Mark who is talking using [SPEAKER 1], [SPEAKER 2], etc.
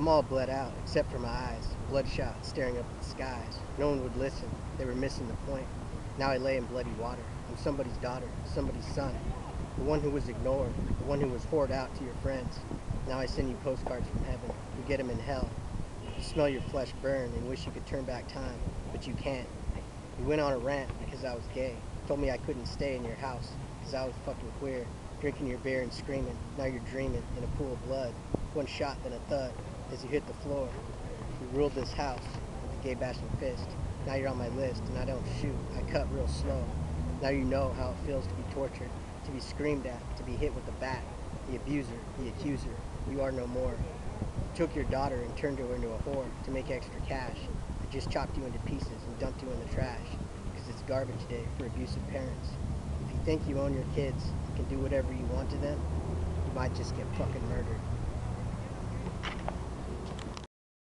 [SPEAKER 1] I'm all bled out, except for my eyes, bloodshot, staring up at the skies. No one would listen. They were missing the point. Now I lay in bloody water. I'm somebody's daughter, somebody's son. The one who was ignored, the one who was whored out to your friends. Now I send you postcards from heaven. You get them in hell. You smell your flesh burn and wish you could turn back time, but you can't. You went on a rant because I was gay. Told me I couldn't stay in your house because I was fucking queer. Drinking your beer and screaming. Now you're dreaming in a pool of blood. One shot, then a thud as you hit the floor. You ruled this house with a gay bashing fist. Now you're on my list and I don't shoot. I cut real slow. Now you know how it feels to be tortured, to be screamed at, to be hit with a bat. The abuser, the accuser. You are no more. You took your daughter and turned her into a whore to make extra cash. I just chopped you into pieces and dumped you in the trash because it's garbage day for abusive parents. You think you own your kids and can do whatever you want to them, you might just get fucking murdered.